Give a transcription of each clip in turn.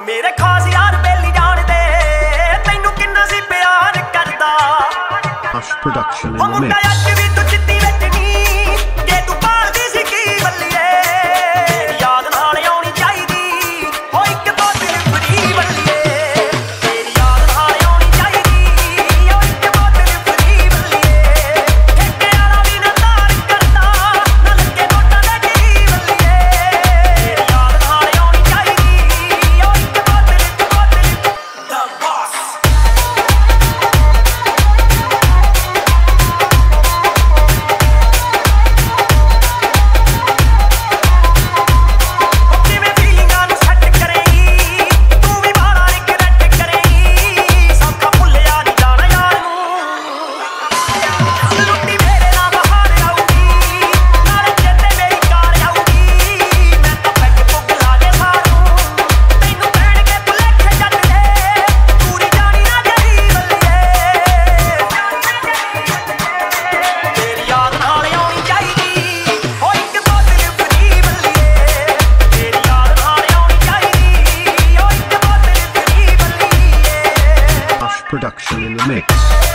ਮੇਰੇ ਖਾਸ ਯਾਰ ਬੇਲੀ production in the mix.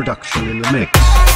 production in the mix.